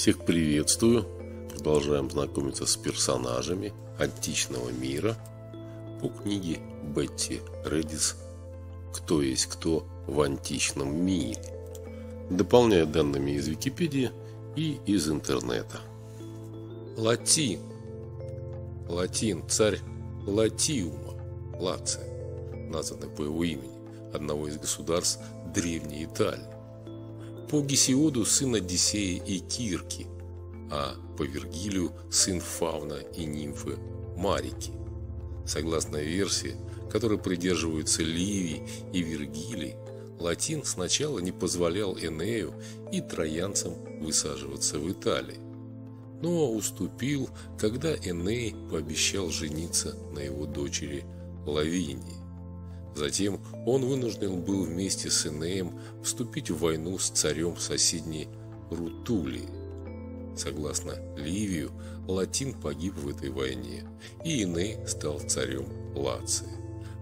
Всех приветствую. Продолжаем знакомиться с персонажами античного мира по книге Бетти Редис «Кто есть кто в античном мире», дополняя данными из Википедии и из интернета. Латин. Латин, царь Латиума, Лация, названный по его имени, одного из государств Древней Италии по Гесиоду сын Одиссея и Кирки, а по Вергилию сын Фавна и нимфы Марики. Согласно версии, которой придерживаются Ливий и Вергилий, Латин сначала не позволял Энею и троянцам высаживаться в Италии, но уступил, когда Эней пообещал жениться на его дочери Лавинии. Затем он вынужден был вместе с Энеем вступить в войну с царем соседней Рутулии. Согласно Ливию, Латин погиб в этой войне, и Эней стал царем Лации.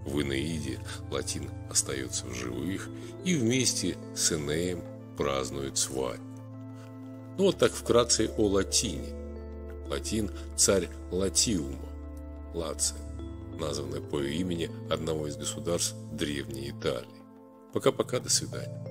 В Энеиде Латин остается в живых и вместе с Энеем празднует свадьбу. Ну вот так вкратце о Латине. Латин – царь Латиума, Лация названное по имени одного из государств Древней Италии. Пока-пока, до свидания.